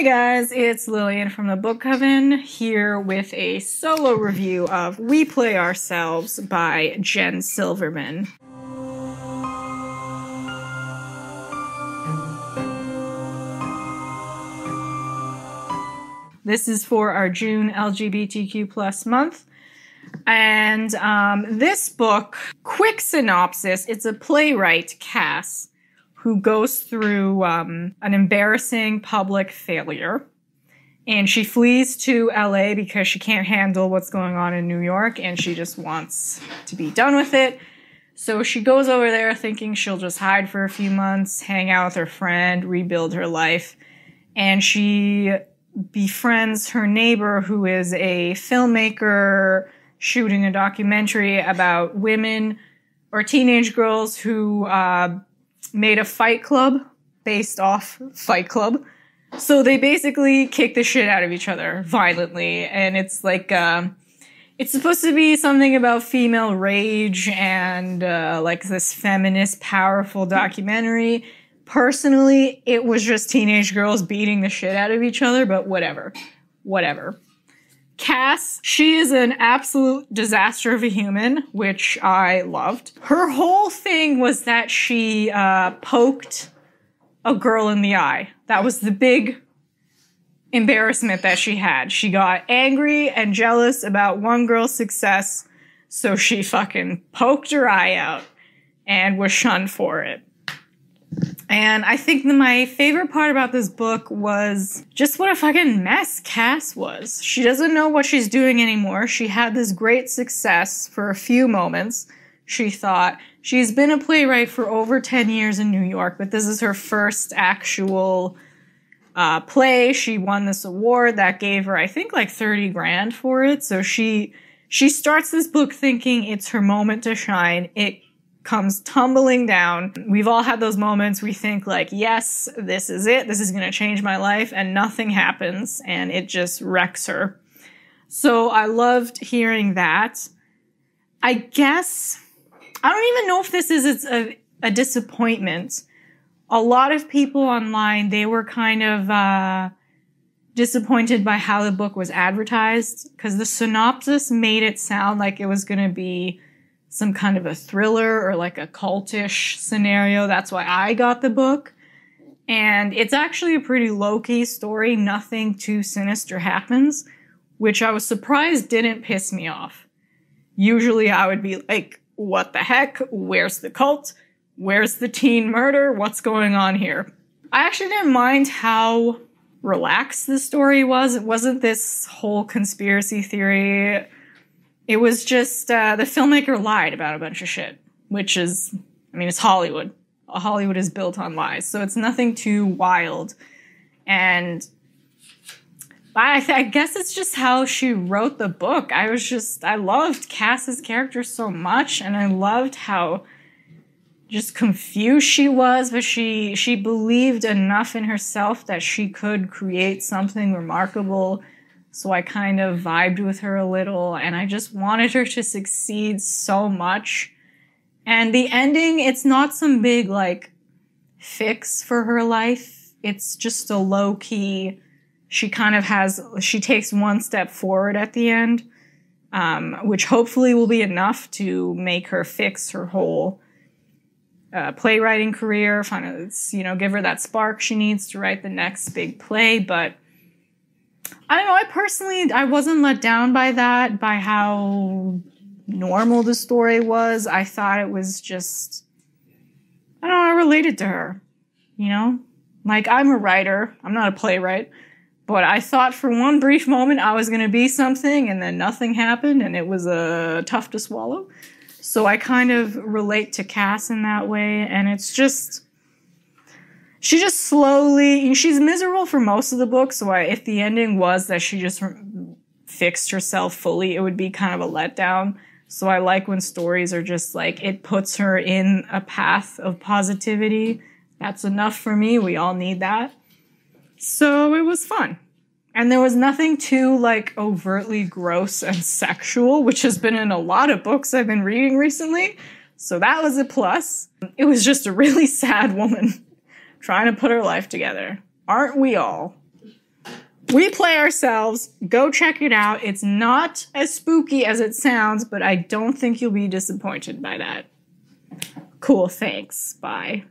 Hey guys, it's Lillian from the Book Coven here with a solo review of We Play Ourselves by Jen Silverman. This is for our June LGBTQ plus month. And um, this book, quick synopsis, it's a playwright, Cass, who goes through um, an embarrassing public failure. And she flees to LA because she can't handle what's going on in New York and she just wants to be done with it. So she goes over there thinking she'll just hide for a few months, hang out with her friend, rebuild her life. And she befriends her neighbor who is a filmmaker shooting a documentary about women or teenage girls who uh, made a fight club based off Fight Club. So they basically kick the shit out of each other violently, and it's like um, it's supposed to be something about female rage and uh, like this feminist, powerful documentary. Personally, it was just teenage girls beating the shit out of each other, but whatever, whatever. Cass, she is an absolute disaster of a human, which I loved. Her whole thing was that she uh, poked a girl in the eye. That was the big embarrassment that she had. She got angry and jealous about one girl's success, so she fucking poked her eye out and was shunned for it. And I think my favorite part about this book was just what a fucking mess Cass was. She doesn't know what she's doing anymore. She had this great success for a few moments. She thought she's been a playwright for over 10 years in New York, but this is her first actual uh, play. She won this award that gave her, I think, like 30 grand for it. So she, she starts this book thinking it's her moment to shine. It comes tumbling down. We've all had those moments we think like, yes, this is it. This is going to change my life and nothing happens and it just wrecks her. So I loved hearing that. I guess I don't even know if this is a, a disappointment. A lot of people online, they were kind of, uh, disappointed by how the book was advertised because the synopsis made it sound like it was going to be some kind of a thriller or like a cultish scenario. That's why I got the book. And it's actually a pretty low key story. Nothing too sinister happens, which I was surprised didn't piss me off. Usually I would be like, what the heck? Where's the cult? Where's the teen murder? What's going on here? I actually didn't mind how relaxed the story was. It wasn't this whole conspiracy theory it was just uh, the filmmaker lied about a bunch of shit, which is, I mean, it's Hollywood. Hollywood is built on lies, so it's nothing too wild. And I, I, guess it's just how she wrote the book. I was just, I loved Cass's character so much, and I loved how just confused she was, but she she believed enough in herself that she could create something remarkable so I kind of vibed with her a little and I just wanted her to succeed so much. And the ending, it's not some big like fix for her life. It's just a low key, she kind of has, she takes one step forward at the end, um, which hopefully will be enough to make her fix her whole uh, playwriting career, find you know, give her that spark she needs to write the next big play. But I don't know. I personally, I wasn't let down by that, by how normal the story was. I thought it was just, I don't know, I related to her, you know? Like, I'm a writer, I'm not a playwright, but I thought for one brief moment I was going to be something, and then nothing happened, and it was uh, tough to swallow. So I kind of relate to Cass in that way, and it's just she just slowly she's miserable for most of the book so I, if the ending was that she just fixed herself fully it would be kind of a letdown. So i like when stories are just like it puts her in a path of positivity. That's enough for me. We all need that. So it was fun. And there was nothing too like overtly gross and sexual which has been in a lot of books i've been reading recently. So that was a plus. It was just a really sad woman trying to put her life together. Aren't we all? we play ourselves. Go check it out. It's not as spooky as it sounds, but I don't think you'll be disappointed by that. Cool, thanks. Bye.